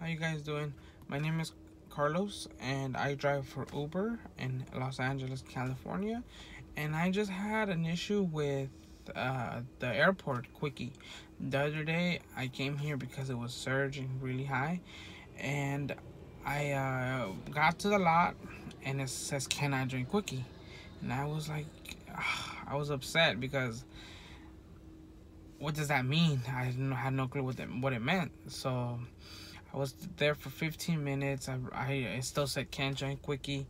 How you guys doing? My name is Carlos and I drive for Uber in Los Angeles, California. And I just had an issue with uh, the airport queue. The other day I came here because it was surging really high and I uh, got to the lot and it says can I drink queue? And I was like, ugh, I was upset because what does that mean? I had no clue what, what it meant. So I was there for 15 minutes. I, I, still said can't join queue.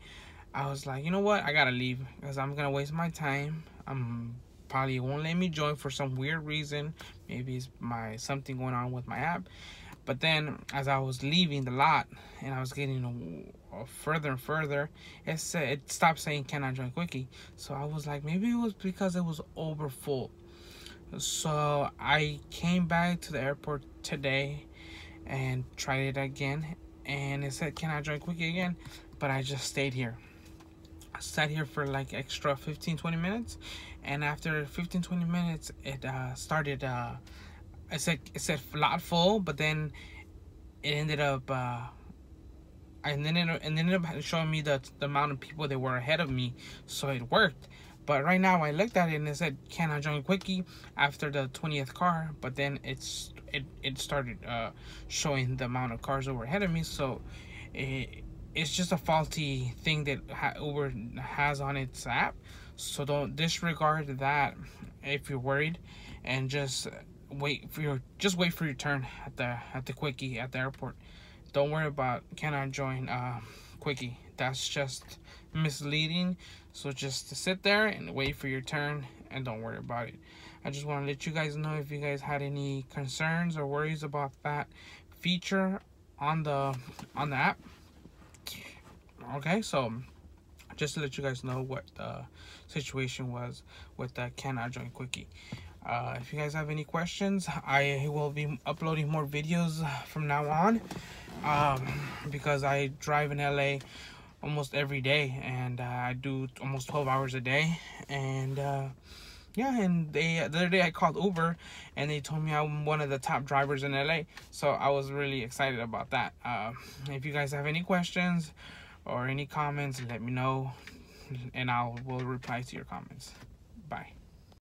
I was like, you know what? I gotta leave because I'm gonna waste my time. I'm probably won't let me join for some weird reason. Maybe it's my something going on with my app. But then as I was leaving the lot and I was getting further and further, it said it stopped saying can I join queue. So I was like, maybe it was because it was over full. So I came back to the airport today and tried it again and it said can I join queue again? But I just stayed here. I sat here for like extra 15 20 minutes and after 15 20 minutes it uh, started uh, it said it said lot full but then it ended up uh, and then it, and then ended up showing me the, the amount of people that were ahead of me so it worked but right now I looked at it and it said can I join queue after the 20th car but then it's it, it started uh, showing the amount of cars over ahead of me. So it, it's just a faulty thing that Uber has on its app. So don't disregard that if you're worried, and just wait for your just wait for your turn at the at the queue at the airport. Don't worry about can I join uh, queue. That's just misleading. So just to sit there and wait for your turn and don't worry about it. I just want to let you guys know if you guys had any concerns or worries about that feature on the on the app. Okay, so just to let you guys know what the situation was with the Can I Join Queue. Uh, if you guys have any questions, I will be uploading more videos from now on um, because I drive in LA almost every day and uh, I do almost 12 hours a day and uh, yeah, and they the other day I called Uber and they told me I'm one of the top drivers in LA. So I was really excited about that. Uh, if you guys have any questions or any comments, let me know and I will reply to your comments.